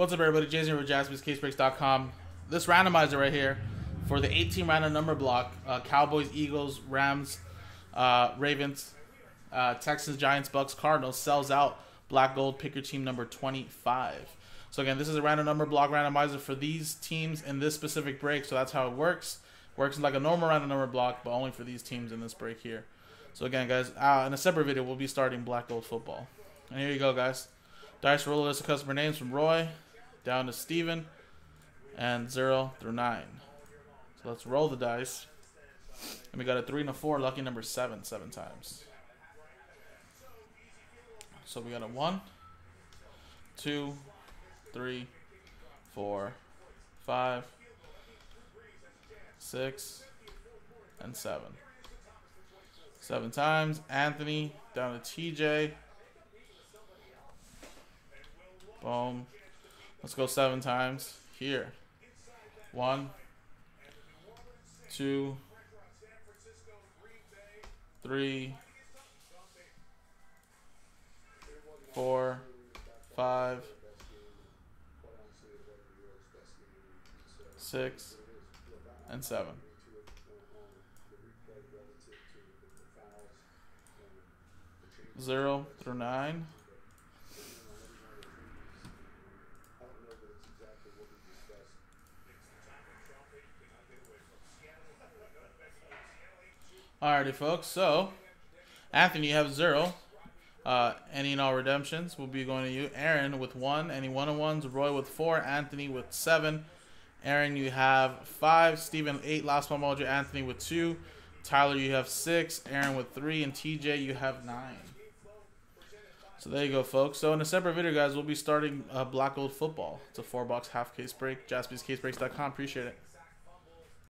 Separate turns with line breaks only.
What's up, everybody? Jason with JaspysCaseBreaks.com. This randomizer right here for the 18 random number block uh, Cowboys, Eagles, Rams, uh, Ravens, uh, Texans, Giants, Bucs, Cardinals sells out black gold picker team number 25. So, again, this is a random number block randomizer for these teams in this specific break. So, that's how it works. Works like a normal random number block, but only for these teams in this break here. So, again, guys, uh, in a separate video, we'll be starting black gold football. And here you go, guys. Dice roll list of customer names from Roy down to Steven and 0 through 9. So let's roll the dice. And we got a 3 and a 4, lucky number 7, 7 times. So we got a 1, 2, 3, 4, 5, 6, and 7. 7 times. Anthony down to TJ. Boom. Let's go seven times. Here. One, two, three, four, five, six, and seven. Zero through nine. Alrighty, folks. So, Anthony, you have zero. Uh, any and all redemptions will be going to you. Aaron with one, any one on ones. Roy with four. Anthony with seven. Aaron, you have five. Stephen eight. Last one, Mojo. Anthony with two. Tyler, you have six. Aaron with three, and TJ, you have nine. So there you go, folks. So in a separate video, guys, we'll be starting uh, Black Gold Football. It's a four box half case break. JaspysCaseBreaks.com. Appreciate it.